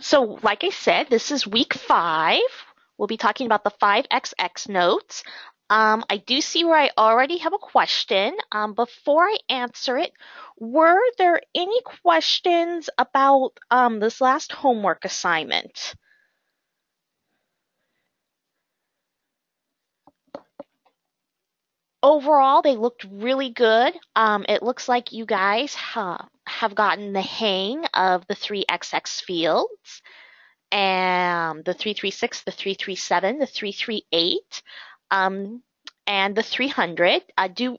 So, like I said, this is week five. We'll be talking about the 5XX notes. Um, I do see where I already have a question. Um, before I answer it, were there any questions about um, this last homework assignment? Overall, they looked really good. Um, it looks like you guys ha have gotten the hang of the three XX fields and the 336, the 337, the 338, um, and the 300. I do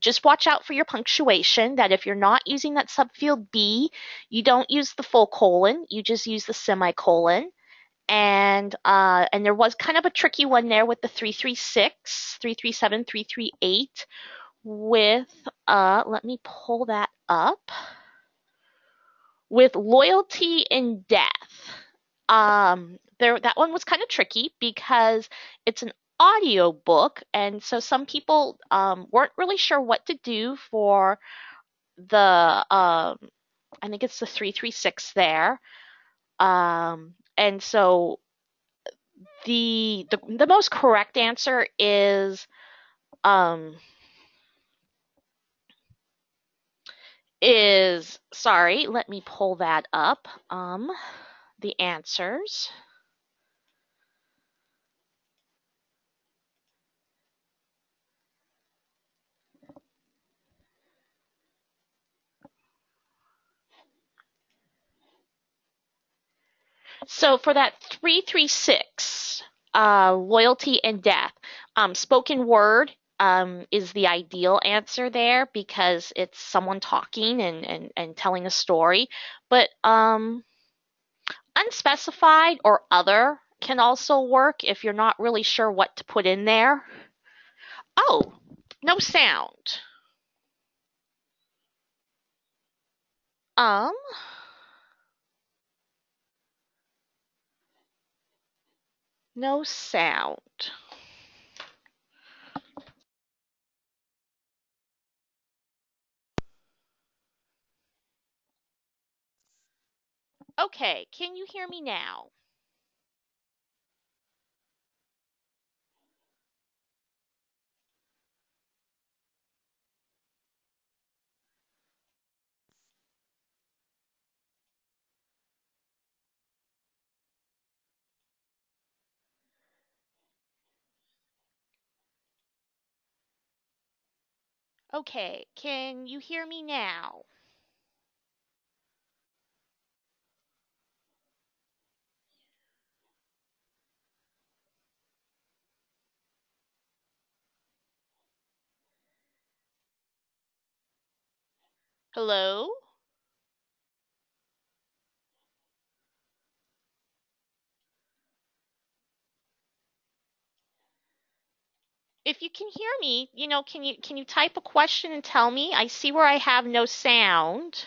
just watch out for your punctuation that if you're not using that subfield B, you don't use the full colon, you just use the semicolon. And uh, and there was kind of a tricky one there with the 336, 337, 338 with uh let me pull that up. With loyalty and death um, there that one was kind of tricky because it's an audio book, and so some people um, weren't really sure what to do for the um, I think it's the three three six there, um, and so the, the the most correct answer is um is sorry let me pull that up um the answers. So for that 336, uh, loyalty and death, um, spoken word um, is the ideal answer there because it's someone talking and, and, and telling a story. But um, Unspecified or other can also work if you're not really sure what to put in there. Oh, no sound. Um, no sound. Okay, can you hear me now? Okay, can you hear me now? Hello? If you can hear me, you know, can you can you type a question and tell me? I see where I have no sound.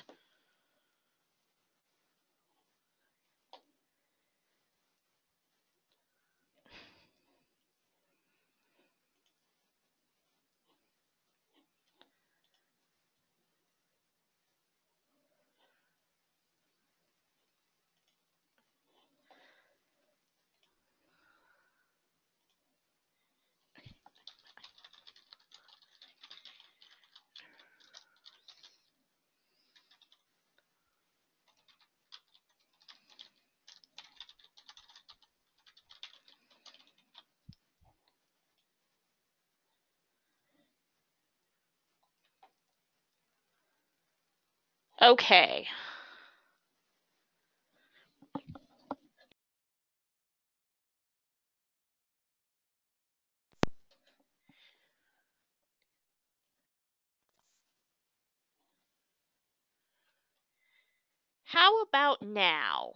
Okay. How about now?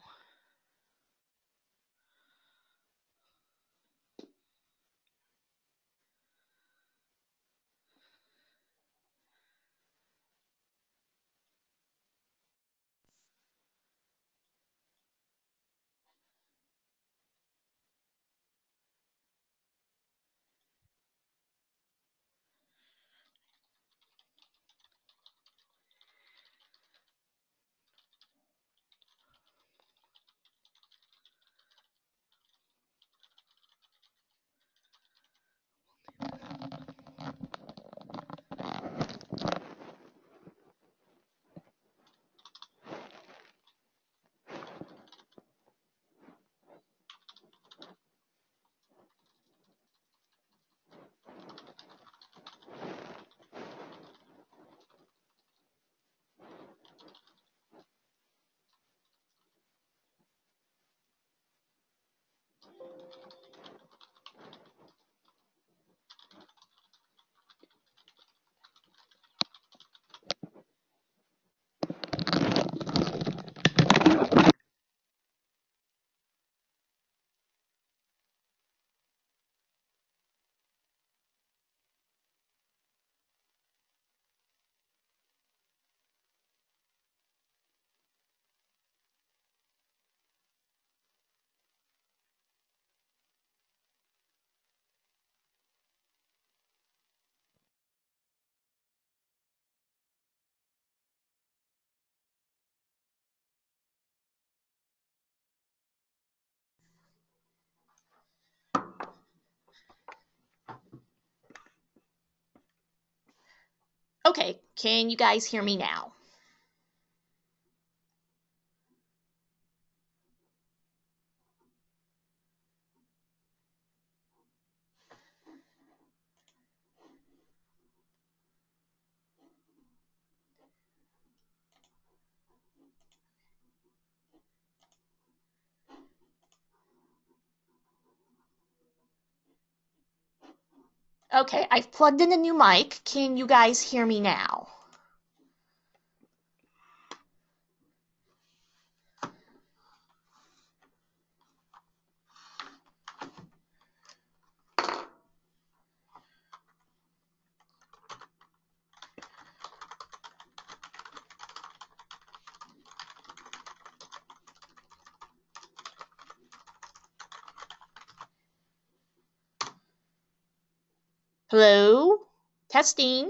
Okay, can you guys hear me now? Okay, I've plugged in a new mic. Can you guys hear me now? Hello? Testing.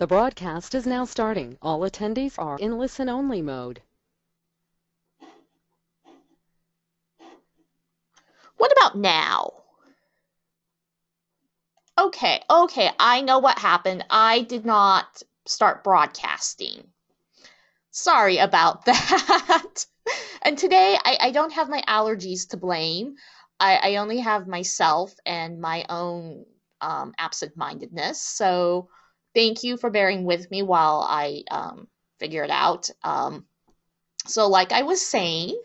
The broadcast is now starting. All attendees are in listen-only mode. What about now? Okay, okay, I know what happened. I did not start broadcasting. Sorry about that. and today I, I, don't have my allergies to blame. I, I only have myself and my own um, absent mindedness. So thank you for bearing with me while I um, figure it out. Um, so, like I was saying,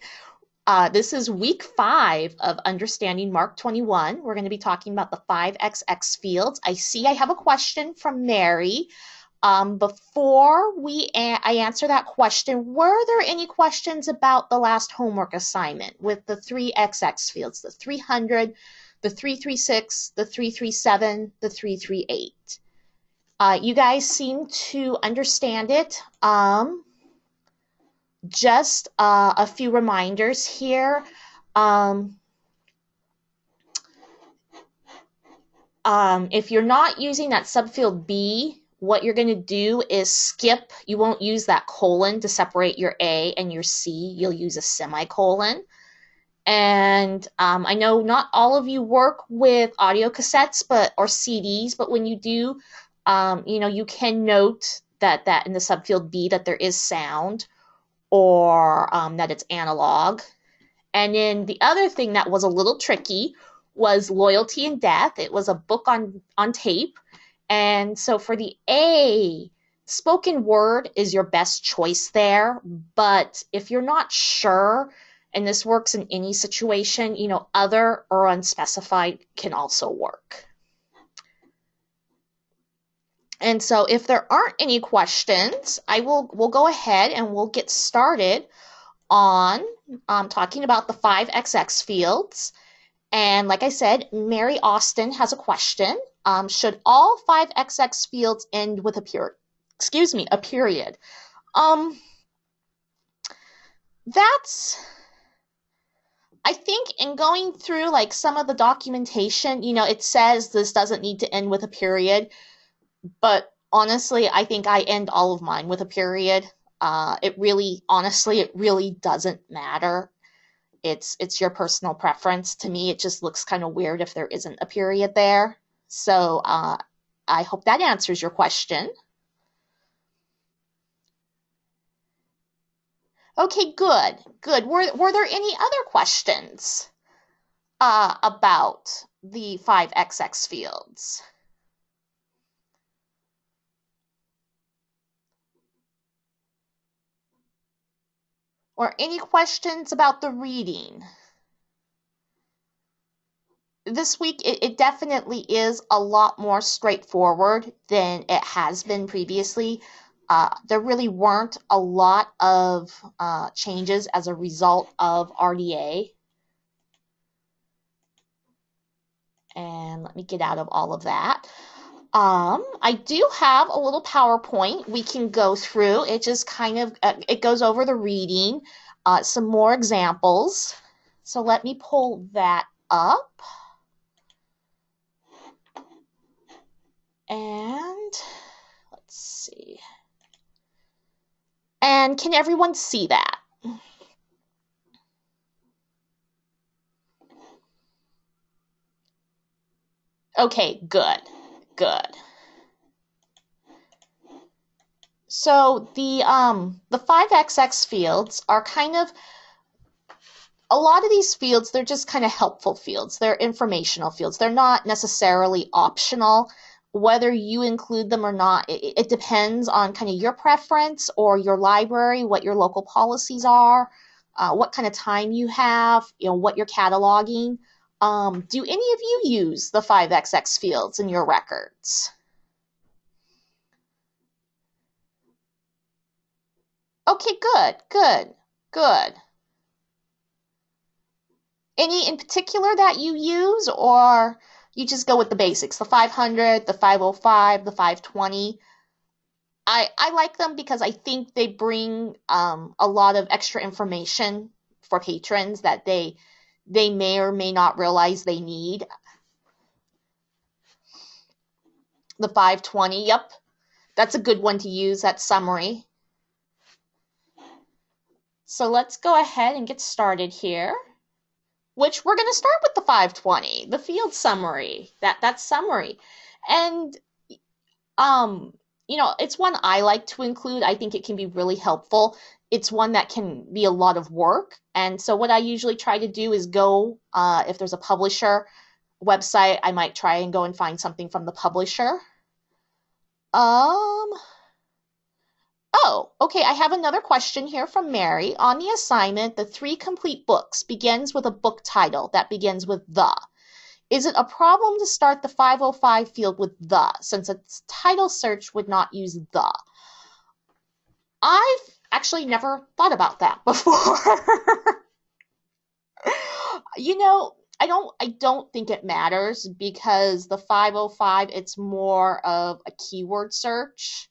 uh, this is week five of Understanding MARC 21. We're going to be talking about the 5XX fields. I see I have a question from Mary. Um, before we a- I answer that question, were there any questions about the last homework assignment with the three XX fields, the 300, the 336, the 337, the 338? Uh, you guys seem to understand it. Um, just uh, a few reminders here. Um, um, if you're not using that subfield B, what you're going to do is skip. You won't use that colon to separate your A and your C. You'll use a semicolon. And um, I know not all of you work with audio cassettes, but or CDs, but when you do, um, you know, you can note that that in the subfield B that there is sound or um, that it's analog. And then the other thing that was a little tricky was Loyalty and Death. It was a book on on tape. And so for the A, spoken word is your best choice there, but if you're not sure and this works in any situation, you know, other or unspecified can also work. And so if there aren't any questions, I will we'll go ahead and we'll get started on um, talking about the five XX fields. And like I said, Mary Austin has a question. Um, should all five XX fields end with a period? Excuse me, a period. Um, that's I think in going through like some of the documentation, you know, it says this doesn't need to end with a period but honestly, I think I end all of mine with a period. Uh, it really, honestly, it really doesn't matter. It's it's your personal preference. To me, it just looks kind of weird if there isn't a period there. So uh, I hope that answers your question. Okay, good, good. Were were there any other questions uh, about the five XX fields? Or any questions about the reading? This week, it, it definitely is a lot more straightforward than it has been previously. uh, there really weren't a lot of uh, changes as a result of RDA. And let me get out of all of that. Um, I do have a little PowerPoint we can go through. It just kind of, uh, it goes over the reading, uh, some more examples. So let me pull that up. And let's see. And can everyone see that? Okay, good, good. So the um the 5xx fields are kind of a lot of these fields they're just kind of helpful fields. They're informational fields. They're not necessarily optional. Whether you include them or not, it, it depends on kind of your preference or your library, what your local policies are, uh, what kind of time you have, you know, what you're cataloging. Um, do any of you use the 5xx fields in your records? Okay, good, good, good. Any in particular that you use, or you just go with the basics? The 500, the 505, the 520. I, I like them because I think they bring um, a lot of extra information for patrons that they they may or may not realize they need. The 520, yep, that's a good one to use, that summary. So let's go ahead and get started here, which we're going to start with the 520, the field summary, that, that summary. And, um, you know, it's one I like to include. I think it can be really helpful. It's one that can be a lot of work. And so what I usually try to do is go, uh, if there's a publisher website, I might try and go and find something from the publisher. Um, oh, okay, I have another question here from Mary. On the assignment, the three complete books begins with a book title that begins with the. Is it a problem to start the 505 field with the, since its title search would not use the? I've actually never thought about that before. you know, I don't I don't think it matters because the 505 it's more of a keyword search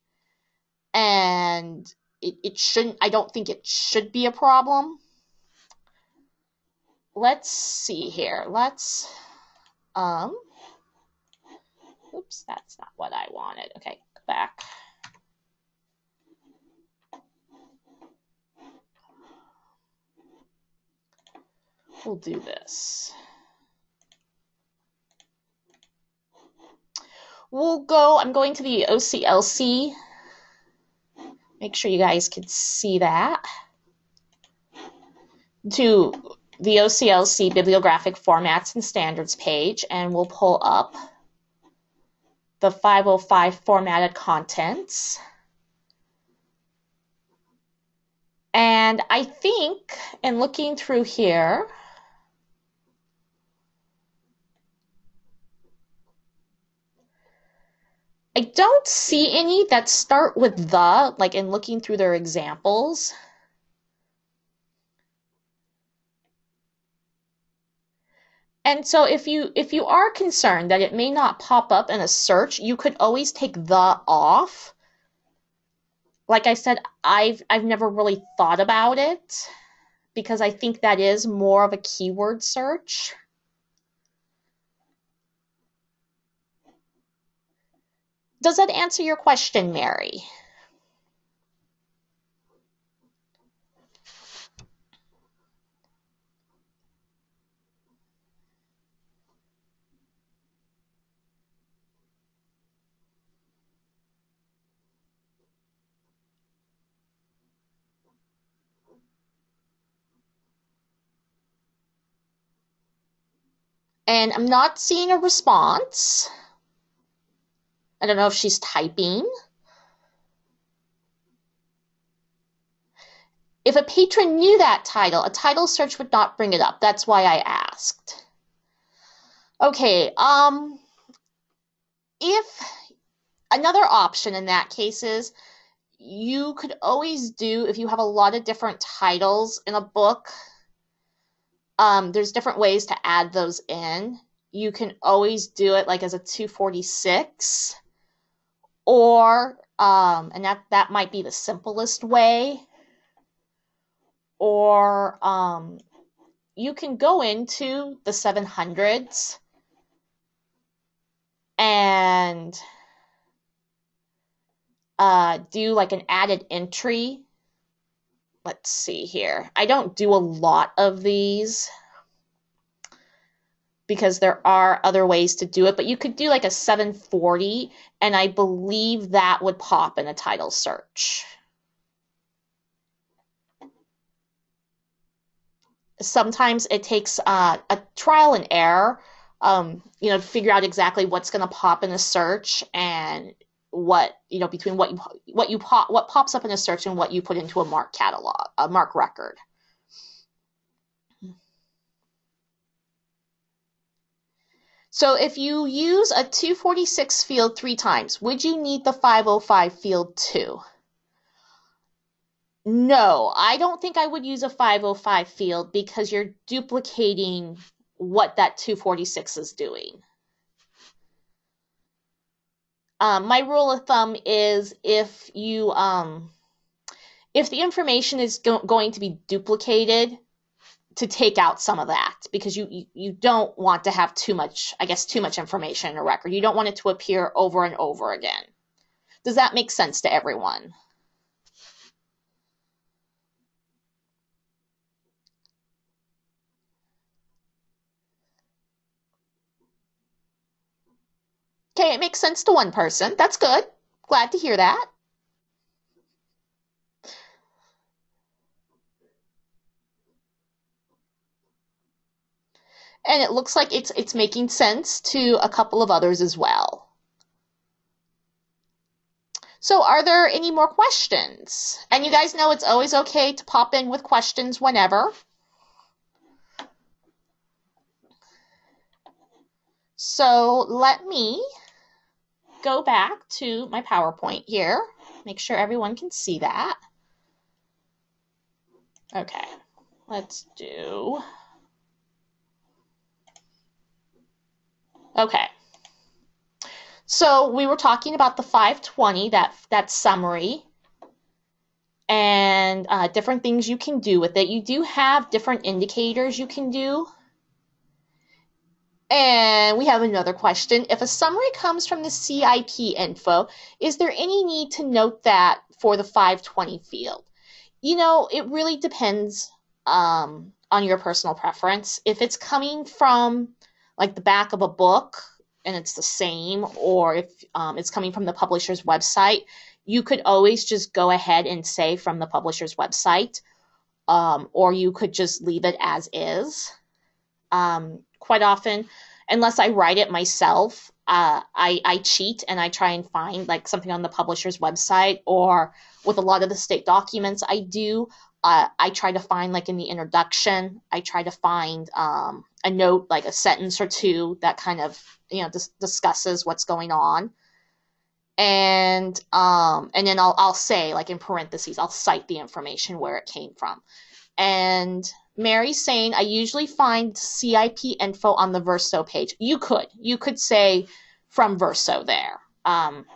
and it, it shouldn't I don't think it should be a problem. Let's see here. Let's um oops, that's not what I wanted. Okay, go back. We'll do this. We'll go, I'm going to the OCLC. Make sure you guys can see that. To the OCLC bibliographic formats and standards page, and we'll pull up the 505 formatted contents. And I think in looking through here, I don't see any that start with the, like in looking through their examples. And so if you if you are concerned that it may not pop up in a search, you could always take the off. Like I said, I've I've never really thought about it because I think that is more of a keyword search. Does that answer your question, Mary? And I'm not seeing a response. I don't know if she's typing. If a patron knew that title, a title search would not bring it up. That's why I asked. Okay, um, if another option in that case is you could always do if you have a lot of different titles in a book. Um, there's different ways to add those in. You can always do it like as a 246, or um, and that that might be the simplest way. Or um, you can go into the 700s and uh, do like an added entry. Let's see here. I don't do a lot of these because there are other ways to do it, but you could do like a 740, and I believe that would pop in a title search. Sometimes it takes uh, a trial and error, um, you know, to figure out exactly what's going to pop in a search and what you know between what you what you pop what pops up in a search and what you put into a MARC catalog, a MARC record. So if you use a 246 field three times, would you need the 505 field too? No, I don't think I would use a 505 field because you're duplicating what that 246 is doing. Um, my rule of thumb is if you um, if the information is go- going to be duplicated, to take out some of that because you, you, you don't want to have too much, I guess, too much information in a record. You don't want it to appear over and over again. Does that make sense to everyone? Okay, it makes sense to one person. That's good. Glad to hear that. And it looks like it's it's making sense to a couple of others as well. So are there any more questions? And you guys know it's always okay to pop in with questions whenever. So let me go back to my PowerPoint here. Make sure everyone can see that. Okay, let's do Okay. So we were talking about the 520, that, that summary, and uh, different things you can do with it. You do have different indicators you can do. And we have another question. If a summary comes from the CIP info, is there any need to note that for the 520 field? You know, it really depends um, on your personal preference. If it's coming from like the back of a book and it's the same, or if um, it's coming from the publisher's website, you could always just go ahead and say from the publisher's website, um, or you could just leave it as is. Um, quite often, unless I write it myself, uh, I, I cheat and I try and find like something on the publisher's website or with a lot of the state documents I do, uh, I try to find like in the introduction, I try to find um, a note, like a sentence or two that kind of you know dis- discusses what's going on, and um, and then I'll I'll say like in parentheses, I'll cite the information where it came from, and Mary's saying I usually find CIP info on the Verso page. You could you could say from Verso there. Um,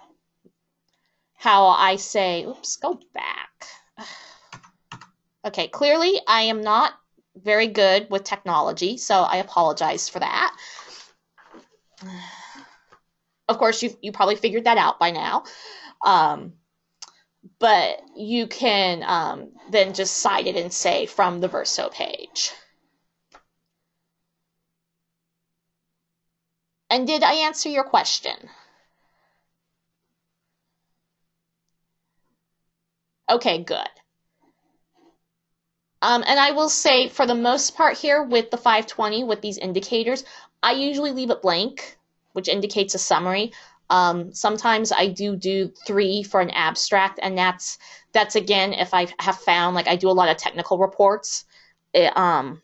how I say, oops, go back. Okay, clearly I am not very good with technology, so I apologize for that. Of course, you you probably figured that out by now. Um, but you can um, then just cite it and say from the Verso page. And did I answer your question? Okay, good. Um, and I will say, for the most part here with the 520, with these indicators, I usually leave it blank, which indicates a summary. Um, sometimes I do do three for an abstract, and that's that's again if I have found like I do a lot of technical reports, it, um,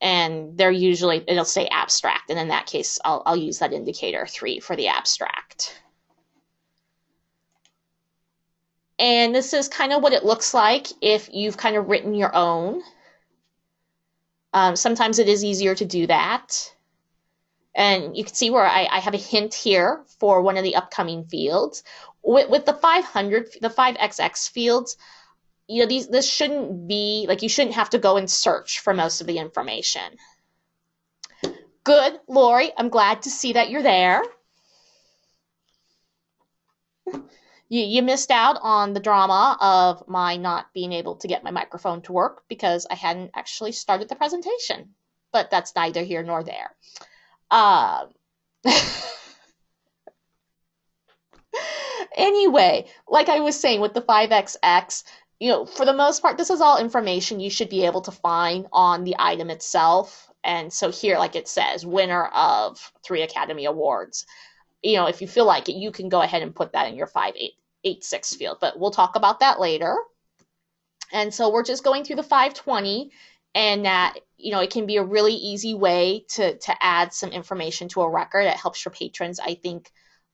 and they're usually it'll say abstract, and in that case I'll I'll use that indicator three for the abstract. And this is kind of what it looks like if you've kind of written your own. Um, sometimes it is easier to do that. And you can see where I, I, have a hint here for one of the upcoming fields. With, with the 500, the 5XX fields, you know, these, this shouldn't be, like you shouldn't have to go and search for most of the information. Good, Lori, I'm glad to see that you're there. You, you missed out on the drama of my not being able to get my microphone to work because I hadn't actually started the presentation. But that's neither here nor there. Uh, anyway, like I was saying with the 5XX, you know, for the most part, this is all information you should be able to find on the item itself. And so here, like it says, winner of three Academy Awards. You know, if you feel like it, you can go ahead and put that in your 586 field, but we'll talk about that later. And so we're just going through the 520 and that you know it can be a really easy way to to add some information to a record it helps your patrons i think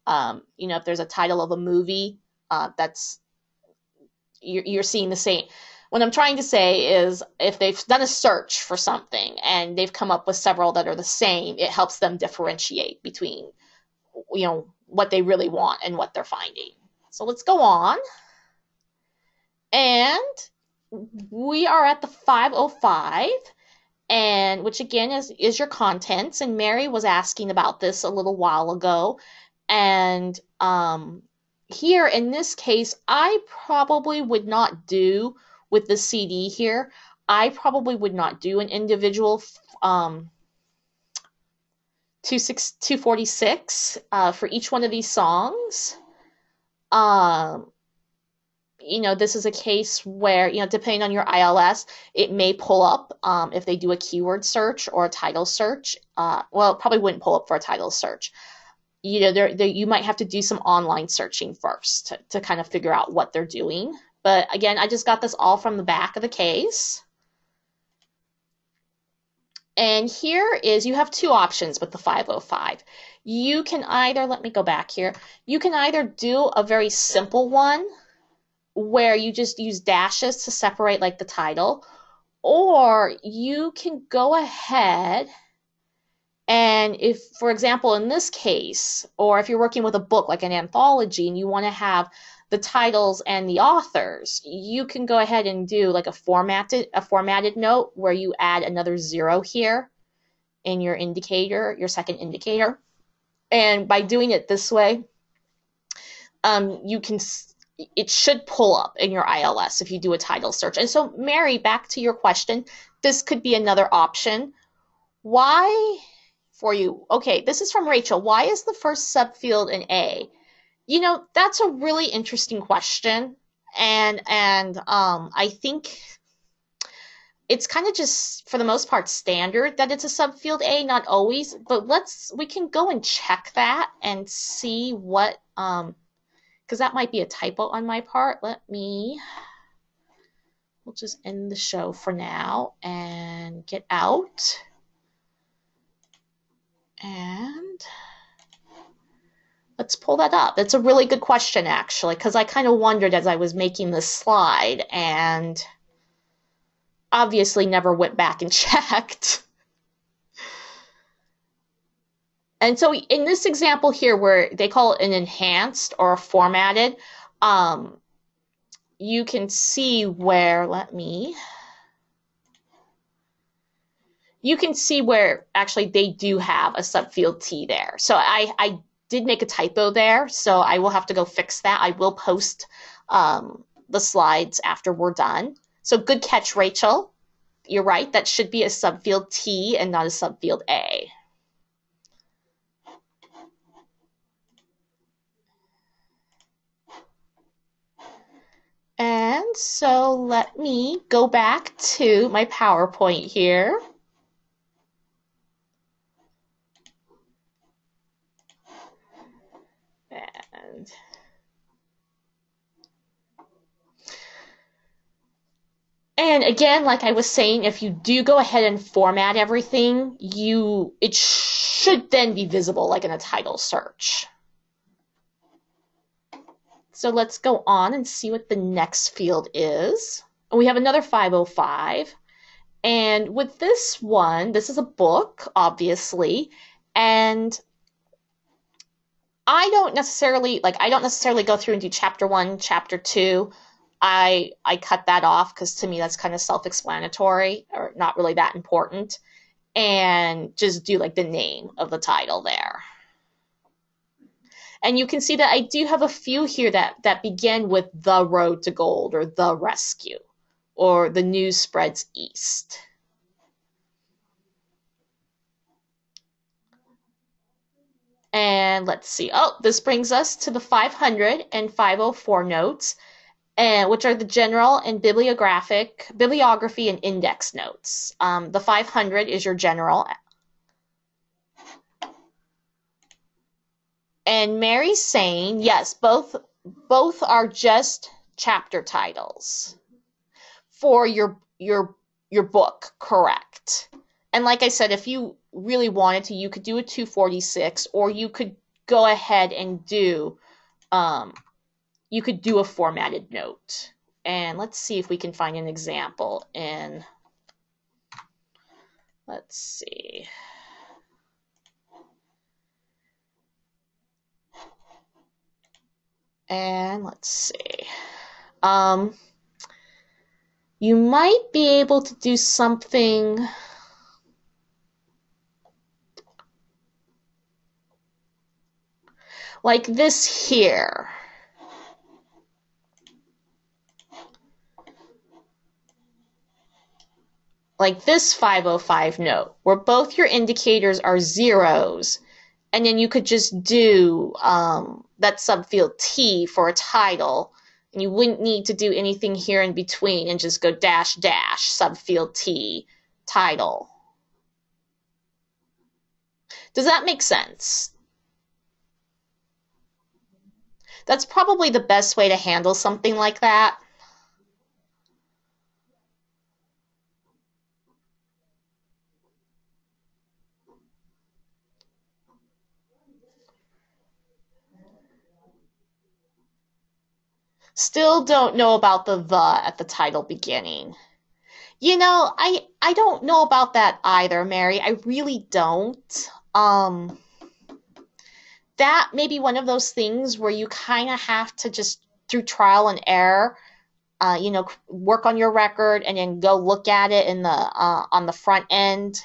um, you know if there's a title of a movie uh, that's you're, you're seeing the same what i'm trying to say is if they've done a search for something and they've come up with several that are the same it helps them differentiate between you know what they really want and what they're finding. So let's go on. And we are at the 505 and which again is is your contents. And Mary was asking about this a little while ago. And um here in this case I probably would not do with the CD here. I probably would not do an individual um 246 uh, for each one of these songs um you know, this is a case where, you know, depending on your ILS, it may pull up um, if they do a keyword search or a title search. Uh, well, probably wouldn't pull up for a title search. You know, there, you might have to do some online searching first to, to kind of figure out what they're doing. But again, I just got this all from the back of the case. And here is, you have two options with the 505. You can either, let me go back here, you can either do a very simple one where you just use dashes to separate like the title, or you can go ahead and if, for example, in this case, or if you're working with a book like an anthology and you want to have the titles and the authors, you can go ahead and do like a formatted a formatted note where you add another zero here in your indicator, your second indicator. And by doing it this way, um, you can it should pull up in your ILS if you do a title search. And so, Mary, back to your question, this could be another option. Why for you? Okay, this is from Rachel. Why is the first subfield an A? You know, that's a really interesting question. And and um, I think it's kind of just for the most part standard that it's a subfield A, not always. But let's we can go and check that and see what um, because that might be a typo on my part. Let me, we'll just end the show for now and get out. And let's pull that up. That's a really good question, actually, because I kind of wondered as I was making this slide and obviously never went back and checked. And so in this example here, where they call it an enhanced or a formatted, um, you can see where, let me, you can see where actually they do have a subfield T there. So I, I did make a typo there, so I will have to go fix that. I will post um, the slides after we're done. So good catch, Rachel. You're right, that should be a subfield T and not a subfield A. And so let me go back to my PowerPoint here. And And again, like I was saying, if you do go ahead and format everything, you it should then be visible like in a title search. So let's go on and see what the next field is. And we have another 505. And with this one, this is a book, obviously, and I don't necessarily like I don't necessarily go through and do chapter 1, chapter 2. I I cut that off cuz to me that's kind of self-explanatory or not really that important and just do like the name of the title there. And you can see that I do have a few here that that begin with the road to gold or the rescue or the news spreads east. And let's see. Oh, this brings us to the 500 and 504 notes, and which are the general and bibliographic, bibliography and index notes. Um, the 500 is your general. And Mary's saying, yes, both both are just chapter titles for your your your book, correct. And like I said, if you really wanted to, you could do a 246 or you could go ahead and do um, you could do a formatted note. And let's see if we can find an example in let's see. And let's see. Um, you might be able to do something like this here. Like this 505 note, where both your indicators are zeros, and then you could just do um, that subfield T for a title, and you wouldn't need to do anything here in between and just go dash dash subfield T title. Does that make sense? That's probably the best way to handle something like that. Still don't know about the the at the title beginning. You know, I I don't know about that either, Mary. I really don't. Um that may be one of those things where you kind of have to just through trial and error uh, you know work on your record and then go look at it in the uh, on the front end.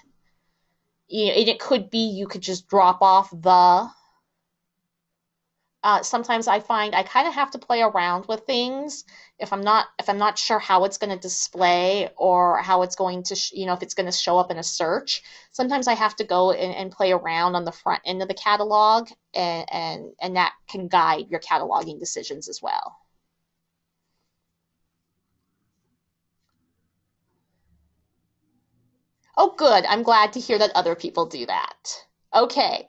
You know, it could be you could just drop off the uh, sometimes I find I kind of have to play around with things if I'm not if I'm not sure how it's going to display or how it's going to sh- you know if it's going to show up in a search. Sometimes I have to go and, and play around on the front end of the catalog, and and and that can guide your cataloging decisions as well. Oh, good. I'm glad to hear that other people do that. Okay.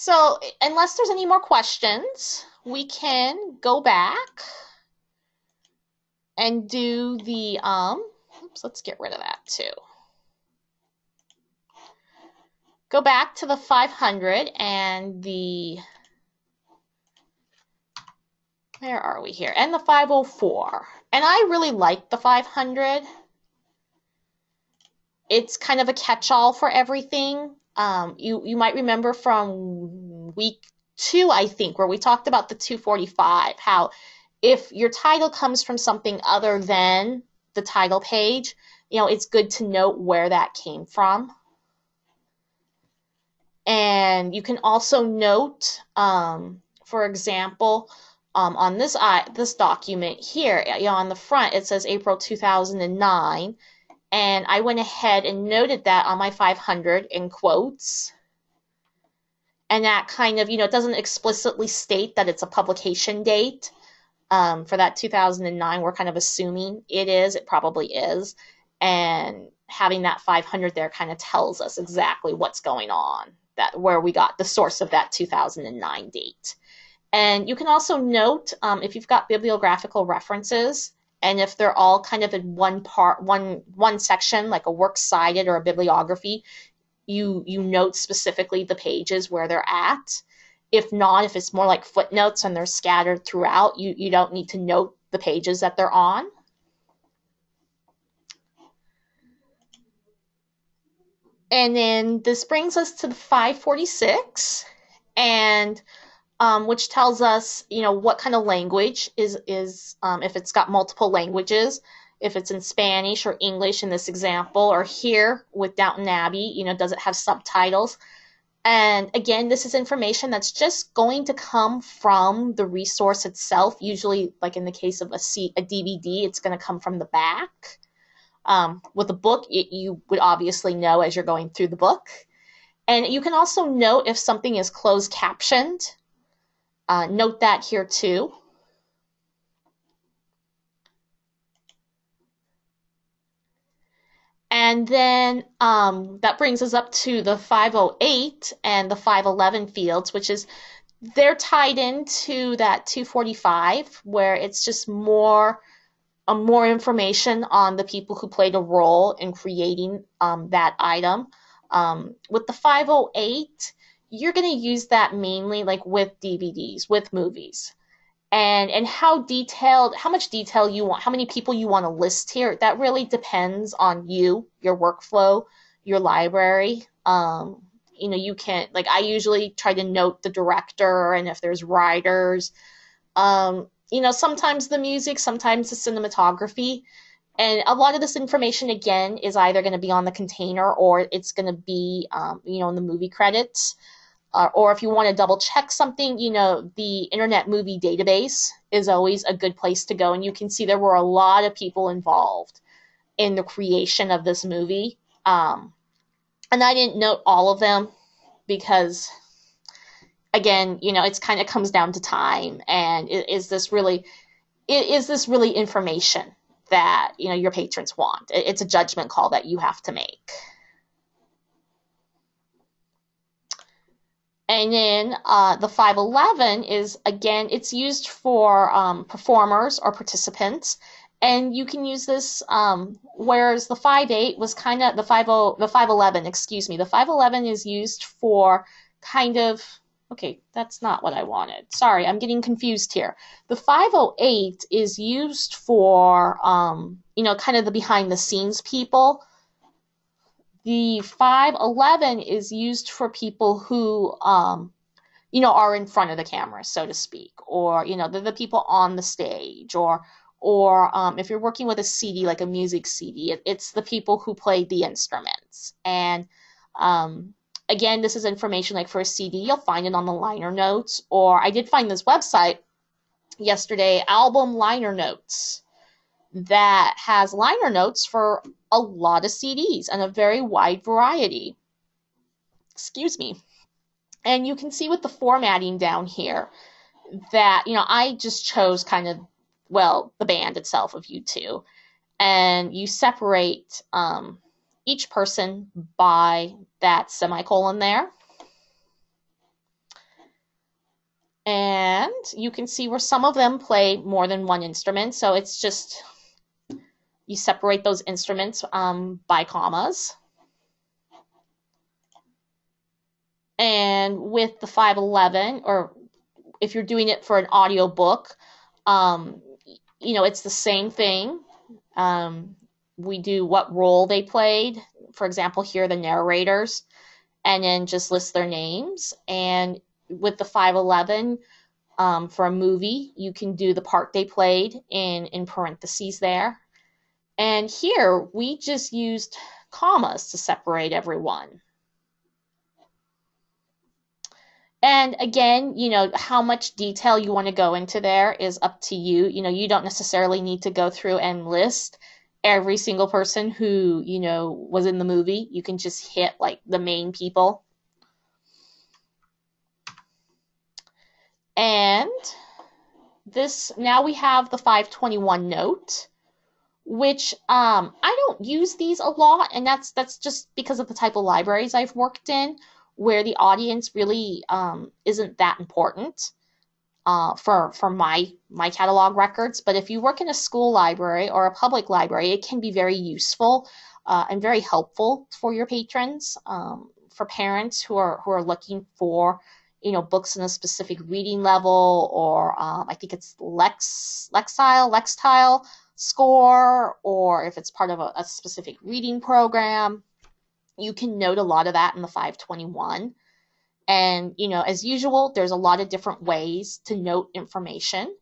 So, unless there's any more questions, we can go back and do the, um, oops, let's get rid of that too. Go back to the 500 and the, where are we here? And the 504. And I really like the 500. It's kind of a catch-all for everything. Um, you you might remember from week two, I think, where we talked about the 245, how if your title comes from something other than the title page, you know, it's good to note where that came from. And you can also note, um, for example, um, on this uh, this document here, on the front, it says April 2009 and I went ahead and noted that on my 500 in quotes. And that kind of, you know, it doesn't explicitly state that it's a publication date. Um, for that 2009, we're kind of assuming it is, it probably is. And having that 500 there kind of tells us exactly what's going on, that where we got the source of that 2009 date. And you can also note um, if you've got bibliographical references, and if they're all kind of in one part one one section like a works cited or a bibliography you you note specifically the pages where they're at If not, if it's more like footnotes and they're scattered throughout, you, you don't need to note the pages that they're on. And then this brings us to the 546, and um, which tells us, you know, what kind of language is is um, if it's got multiple languages, if it's in Spanish or English in this example, or here with Downton Abbey, you know, does it have subtitles? And again, this is information that's just going to come from the resource itself. Usually, like in the case of a, C- a DVD, it's going to come from the back. Um, with a book, it, you would obviously know as you're going through the book. And you can also note if something is closed captioned. Uh, note that here too. And then um, that brings us up to the 508 and the 511 fields, which is they're tied into that 245, where it's just more uh, more information on the people who played a role in creating um, that item. Um, with the 508, you're going to use that mainly like with DVDs, with movies. And and how detailed, how much detail you want, how many people you want to list here, that really depends on you, your workflow, your library. Um, you know, you can like I usually try to note the director and if there's writers. Um, you know, sometimes the music, sometimes the cinematography. And a lot of this information, again, is either going to be on the container or it's going to be, um, you know, in the movie credits. Uh, or if you want to double check something, you know, the Internet Movie Database is always a good place to go. And you can see there were a lot of people involved in the creation of this movie. Um, and I didn't note all of them because again, you know, it's kind of comes down to time and is this really is this really information that you know your patrons want? It's a judgment call that you have to make. And then uh, the 511 is again, it's used for um, performers or participants, and you can use this. Um, whereas the 58 was kind of the 50, the 511, excuse me, the 511 is used for kind of Okay, that's not what I wanted. Sorry, I'm getting confused here. The 508 is used for, um, you know, kind of the behind the scenes people. The 511 is used for people who, um, you know, are in front of the camera, so to speak, or, you know, the people on the stage, or, or um, if you're working with a CD, like a music CD, it, it's the people who play the instruments. And, um, again, this is information like for a CD, you'll find it on the liner notes. Or I did find this website yesterday, Album Liner Notes, that has liner notes for a lot of CDs and a very wide variety. Excuse me. And you can see with the formatting down here that, you know, I just chose kind of, well, the band itself of U2. And you separate um, each person by that semicolon there. And you can see where some of them play more than one instrument. So it's just, you separate those instruments um, by commas. And with the 511, or if you're doing it for an audio book, um, you know, it's the same thing. Um, we do what role they played. For example, here the narrators, and then just list their names. And with the 511 um, for a movie, you can do the part they played in in parentheses there. And here we just used commas to separate everyone. And again, you know, how much detail you want to go into there is up to you. You know, you don't necessarily need to go through and list every single person who, you know, was in the movie. You can just hit like the main people. And this, now we have the 521 note, which um, I don't use these a lot, and that's that's just because of the type of libraries I've worked in, where the audience really um, isn't that important uh, for for my my catalog records. But if you work in a school library or a public library, it can be very useful uh, and very helpful for your patrons, um, for parents who are who are looking for you know, books in a specific reading level, or um, I think it's Lex, Lexile, Lextile score, or if it's part of a, a specific reading program. You can note a lot of that in the 521. And, you know, as usual, there's a lot of different ways to note information.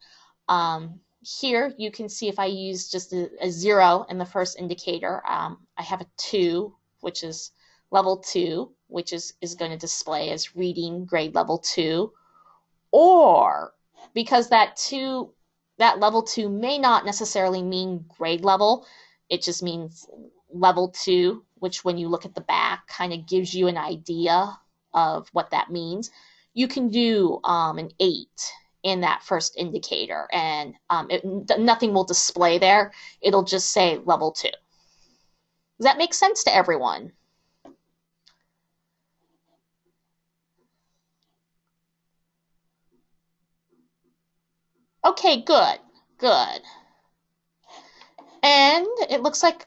Um, here you can see if I use just a, a zero in the first indicator, um, I have a two, which is level two, which is, is going to display as reading grade level two, or because that two, that level two may not necessarily mean grade level, it just means level two, which when you look at the back kind of gives you an idea of what that means. You can do um, an eight in that first indicator and um, it, nothing will display there. It'll just say level two. Does that make sense to everyone? Okay, good, good. And it looks like,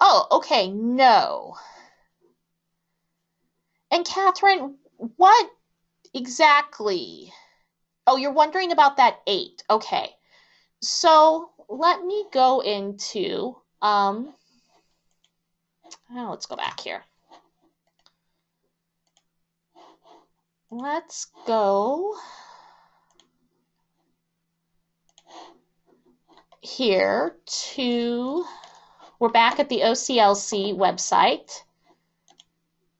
oh, okay, no. And Catherine, what exactly Oh, you're wondering about that eight. Okay. So let me go into, um, oh, let's go back here. Let's go here to, we're back at the OCLC website.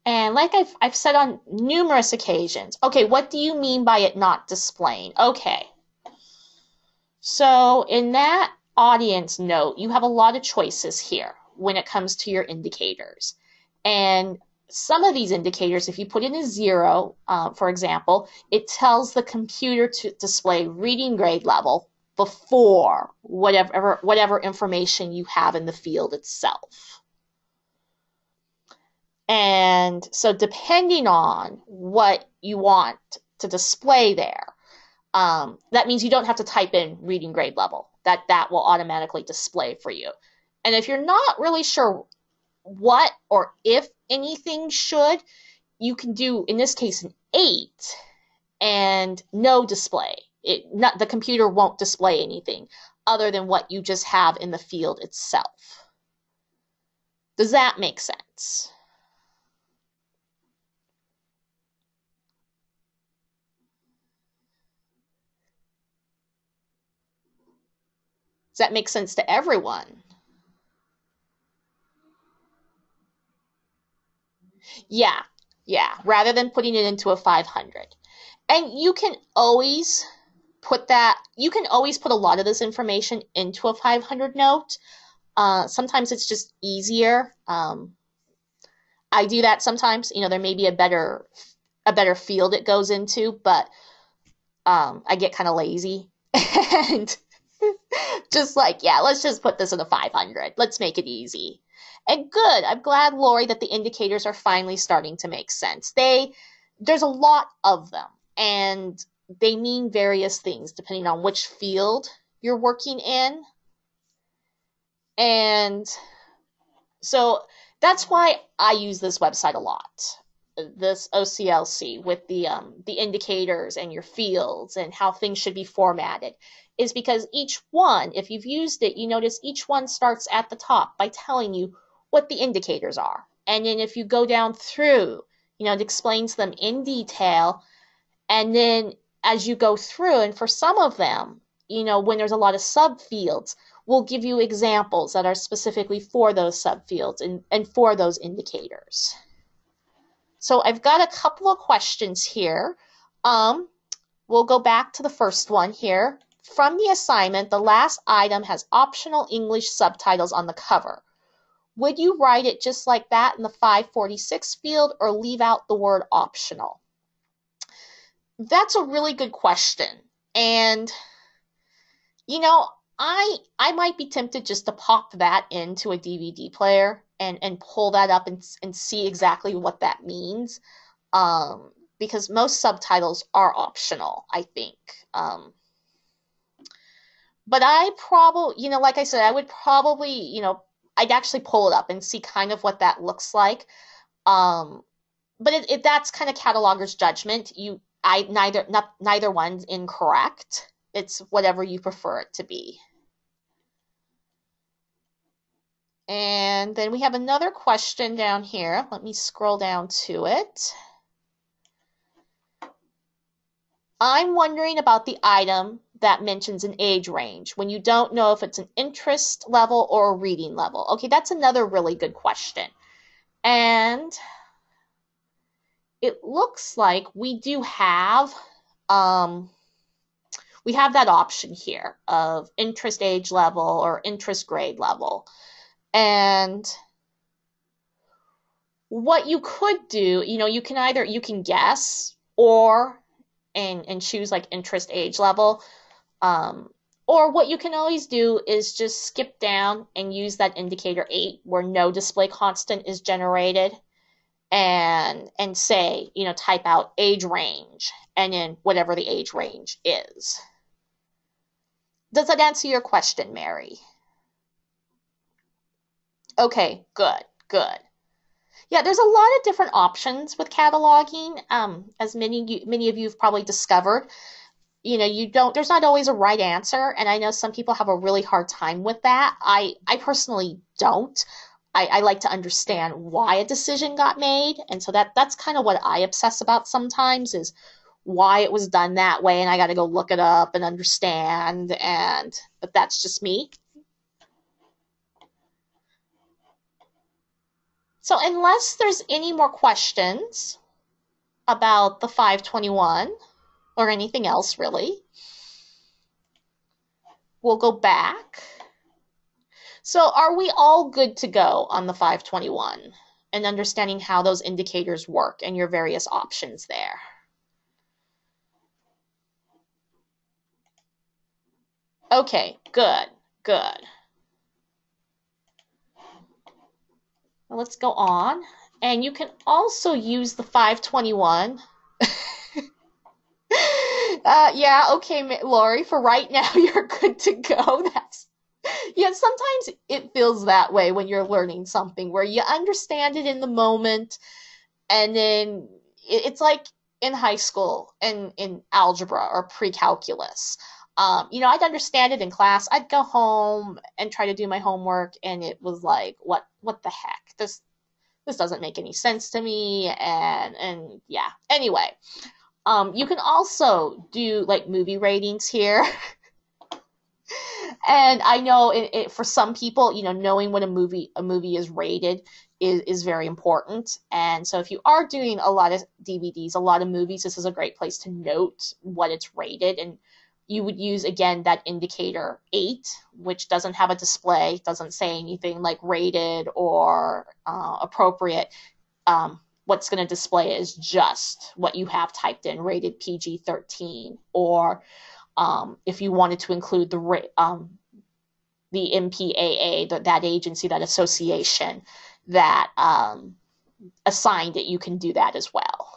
And like I've, I've said on numerous occasions, okay, what do you mean by it not displaying? Okay. So in that audience note, you have a lot of choices here when it comes to your indicators. And some of these indicators, if you put in a zero, uh, for example, it tells the computer to display reading grade level before whatever, whatever information you have in the field itself. And so depending on what you want to display there, um, that means you don't have to type in reading grade level. That that will automatically display for you. And if you're not really sure what or if anything should, you can do in this case an eight and no display. It not the computer won't display anything other than what you just have in the field itself. Does that make sense? Does that make sense to everyone? Yeah, yeah, rather than putting it into a 500. And you can always put that, you can always put a lot of this information into a 500 note. Uh, sometimes it's just easier. Um, I do that sometimes. You know, there may be a better a better field it goes into, but um, I get kind of lazy and just like, yeah, let's just put this in a 500. Let's make it easy. And good. I'm glad, Lori, that the indicators are finally starting to make sense. They, there's a lot of them, and they mean various things depending on which field you're working in. And so that's why I use this website a lot. This OCLC with the um, the indicators and your fields and how things should be formatted is because each one, if you've used it, you notice each one starts at the top by telling you what the indicators are. And then if you go down through, you know, it explains them in detail. And then as you go through, and for some of them, you know, when there's a lot of subfields, we'll give you examples that are specifically for those subfields and, and for those indicators. So I've got a couple of questions here. Um, we'll go back to the first one here. From the assignment, the last item has optional English subtitles on the cover. Would you write it just like that in the 546 field or leave out the word optional? That's a really good question. And, you know, I I might be tempted just to pop that into a DVD player and, and pull that up and, and see exactly what that means. Um, because most subtitles are optional, I think. Um, but I probably, you know, like I said, I would probably, you know, I'd actually pull it up and see kind of what that looks like. Um, but it, that's kind of cataloger's judgment. You, I neither not, neither one's incorrect. It's whatever you prefer it to be. And then we have another question down here. Let me scroll down to it. I'm wondering about the item that mentions an age range when you don't know if it's an interest level or a reading level. Okay, that's another really good question. And it looks like we do have um, we have that option here of interest age level or interest grade level. And what you could do, you know, you can either you can guess or and and choose like interest age level. Um, or what you can always do is just skip down and use that indicator 8 where no display constant is generated and and say, you know, type out age range and then whatever the age range is. Does that answer your question, Mary? Okay, good, good. Yeah, there's a lot of different options with cataloging. Um, as many many of you have probably discovered, you know, you don't. There's not always a right answer, and I know some people have a really hard time with that. I I personally don't. I, I like to understand why a decision got made, and so that that's kind of what I obsess about sometimes is why it was done that way, and I got to go look it up and understand. And but that's just me. So unless there's any more questions about the 521 or anything else really, we'll go back. So are we all good to go on the 521 and understanding how those indicators work and your various options there? Okay, good, good. let's go on. And you can also use the 521. uh, yeah, okay, Lori, for right now, you're good to go. That's yeah, sometimes it feels that way when you're learning something where you understand it in the moment and then it's like in high school and in algebra or pre-calculus. Um, you know, I'd understand it in class. I'd go home and try to do my homework, and it was like, what, what the heck? This, this doesn't make any sense to me. And, and yeah. Anyway, um, you can also do like movie ratings here. and I know it, it, for some people, you know, knowing what a movie a movie is rated is, is very important. And so if you are doing a lot of DVDs, a lot of movies, this is a great place to note what it's rated and you would use again that indicator 8 which doesn't have a display doesn't say anything like rated or uh, appropriate um, what's going to display is just what you have typed in rated pg-13 or um, if you wanted to include the um, the mpaa the, that agency that association that um, assigned it you can do that as well.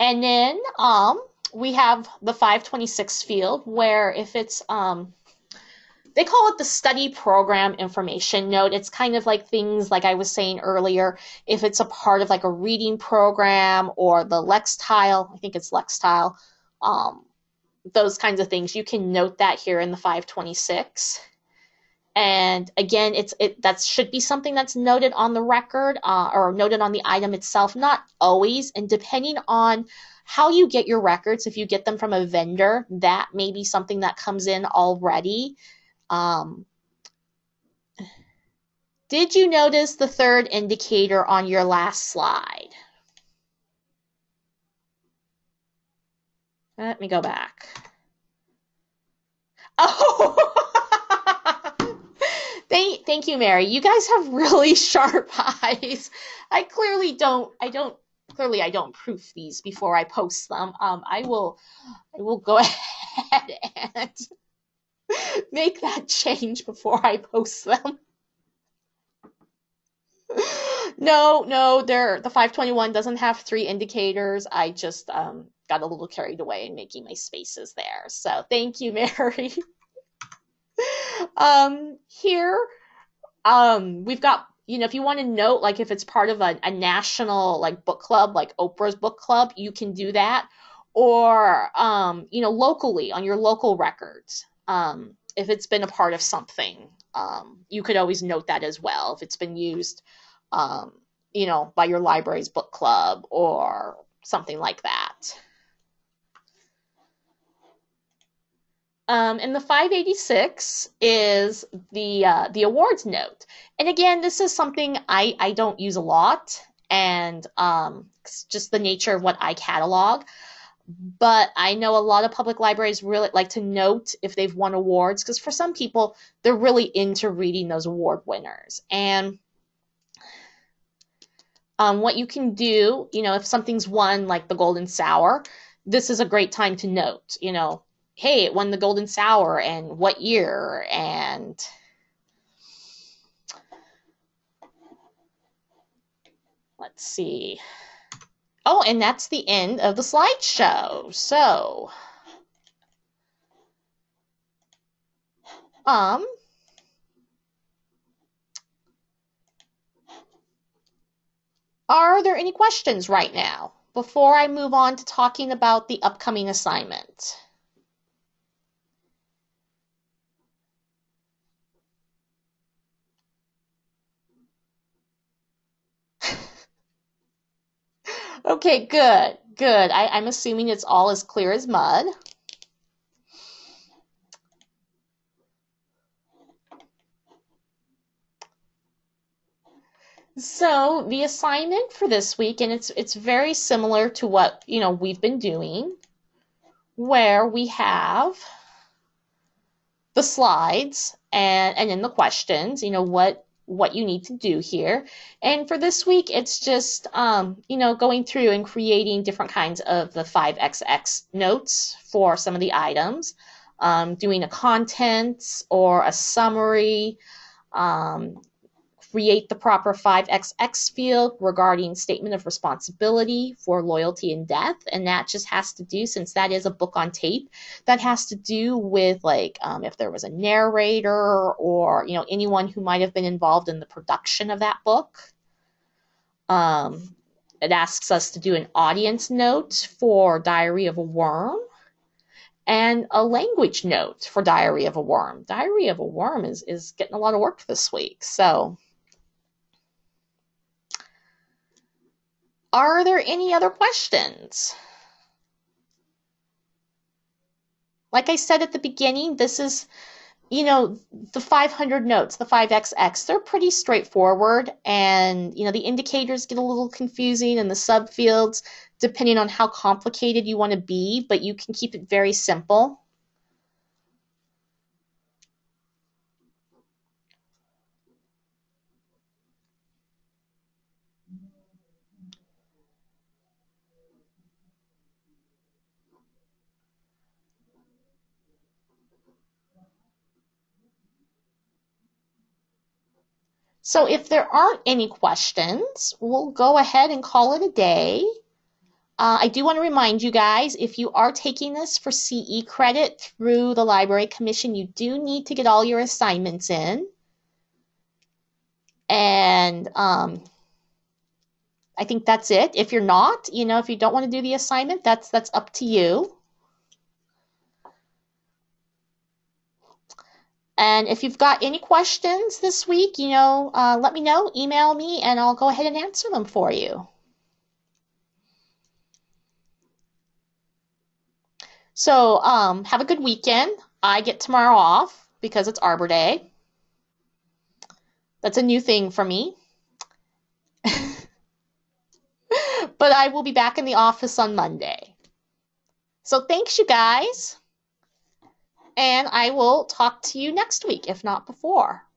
And then um, we have the 526 field where if it's, um, they call it the study program information note. It's kind of like things like I was saying earlier, if it's a part of like a reading program or the Lextile, I think it's Lextile, um, those kinds of things, you can note that here in the 526. And again, it's it that should be something that's noted on the record uh, or noted on the item itself. Not always, and depending on how you get your records, if you get them from a vendor, that may be something that comes in already. Um, did you notice the third indicator on your last slide? Let me go back. Oh! Thank, thank you, Mary. You guys have really sharp eyes. I clearly don't. I don't. Clearly, I don't proof these before I post them. Um, I will. I will go ahead and make that change before I post them. no, no, there. The 521 doesn't have three indicators. I just um, got a little carried away in making my spaces there. So thank you, Mary. um, here um, we've got you know if you want to note like if it's part of a, a national like book club like Oprah's book club, you can do that, or um, you know locally on your local records. Um, if it's been a part of something, um, you could always note that as well if it's been used, um, you know, by your library's book club or something like that. Um, and the 586 is the uh, the awards note. And again, this is something I, I don't use a lot, and um, just the nature of what I catalog. But I know a lot of public libraries really like to note if they've won awards, because for some people, they're really into reading those award winners. And um, what you can do, you know, if something's won like the Golden Sower, this is a great time to note, you know, hey, it won the Golden Sower and what year and let's see. Oh, and that's the end of the slideshow. So, um, are there any questions right now before I move on to talking about the upcoming assignment? Okay, good, good. I, I'm assuming it's all as clear as mud. So the assignment for this week, and it's it's very similar to what you know we've been doing, where we have the slides and and in the questions, you know what what you need to do here. And for this week, it's just, um, you know, going through and creating different kinds of the 5XX notes for some of the items, um, doing a contents or a summary, um, create the proper 5XX field regarding statement of responsibility for loyalty and death. And that just has to do, since that is a book on tape, that has to do with like um, if there was a narrator or, you know, anyone who might have been involved in the production of that book. Um, it asks us to do an audience note for Diary of a Worm and a language note for Diary of a Worm. Diary of a Worm is, is getting a lot of work this week. So Are there any other questions? Like I said at the beginning, this is, you know, the 500 notes, the 5XX, they're pretty straightforward. And, you know, the indicators get a little confusing and the subfields, depending on how complicated you want to be, but you can keep it very simple. So if there aren't any questions, we'll go ahead and call it a day. Uh, I do want to remind you guys, if you are taking this for CE credit through the Library Commission, you do need to get all your assignments in. And um, I think that's it. If you're not, you know, if you don't want to do the assignment, that's that's up to you. And if you've got any questions this week, you know, uh, let me know, email me, and I'll go ahead and answer them for you. So um, have a good weekend. I get tomorrow off because it's Arbor Day. That's a new thing for me. but I will be back in the office on Monday. So thanks, you guys and I will talk to you next week, if not before.